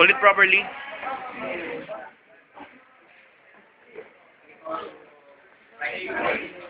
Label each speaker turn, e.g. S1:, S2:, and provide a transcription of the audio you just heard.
S1: Hold it properly.
S2: Thank you.